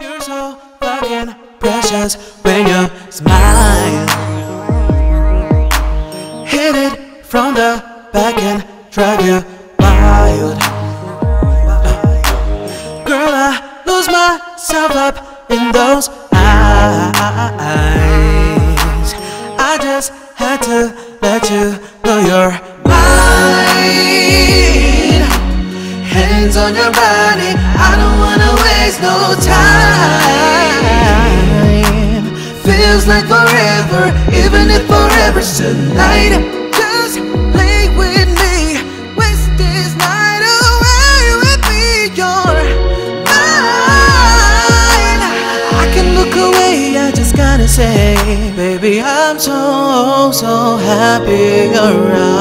You're so fucking precious when you smile. Hit it from the back and drive you wild. Girl, I lose myself up in those eyes. I just had to let you know you're mine. Hands on your body, I don't wanna waste no time. Feels like forever, even if forever's tonight. Just with me, waste this night away with me. You're mine. I can look away, I just gotta say, baby, I'm so, so happy you're